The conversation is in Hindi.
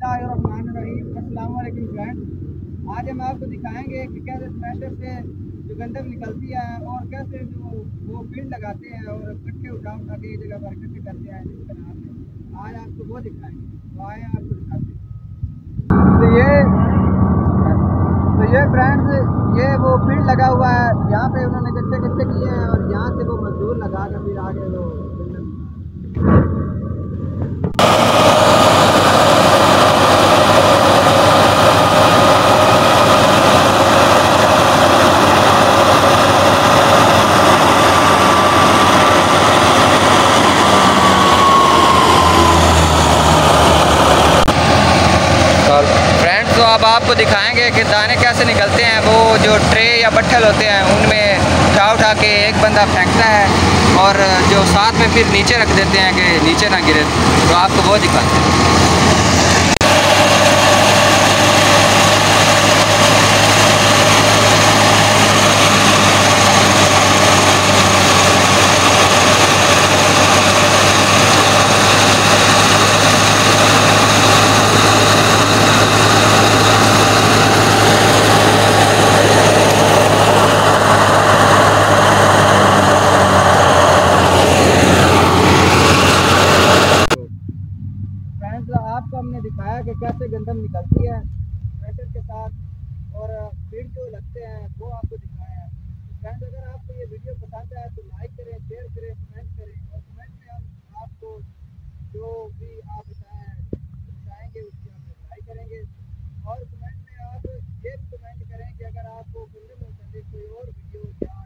फ्रेंड आज हम आपको दिखाएँगे कि कैसे स्मैशर से जो गंदम निकलती है और कैसे जो वो फ़ील्ड लगाते हैं और कट्टे उठा उठा के जगह पर इकट्ठे करते हैं जिस तरह से। आज आपको वो दिखाएँगे तो आए आपको दिखाते तो ये तो ये फ्रेंड्स, ये वो फ़ील्ड लगा हुआ है। यहाँ पे उन्होंने कट्टे कट्टे किए हैं और यहाँ से वो मजदूर लगा कर फिर आगे वो। तो अब आपको दिखाएँगे कि दाने कैसे निकलते हैं। वो जो ट्रे या बट्ठल होते हैं, उनमें उठा उठा के एक बंदा फेंकता है और जो साथ में फिर नीचे रख देते हैं कि नीचे ना गिरे। तो आपको वो दिखाते हैं। हमने दिखाया कि कैसे गंदम निकलती है ट्रैक्टर के साथ, और पेड़ जो लगते हैं, वो आपको दिखाया है। फ्रेंड अगर आपको ये वीडियो पसंद आया तो लाइक करें शेयर करें कमेंट करें, और कमेंट में हम आपको जो भी आप बताएँगे, उसकी हम रिप्लाई करेंगे। और कमेंट में आप ये भी कमेंट करें कि अगर आपको गंदम मुतल कोई और वीडियो या